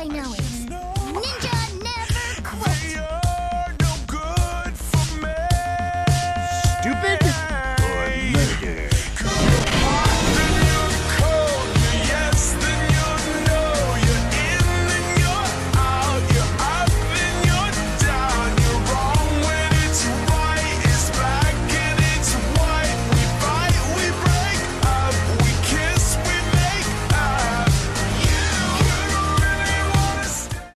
I know is Ninja never quit. No Stupid?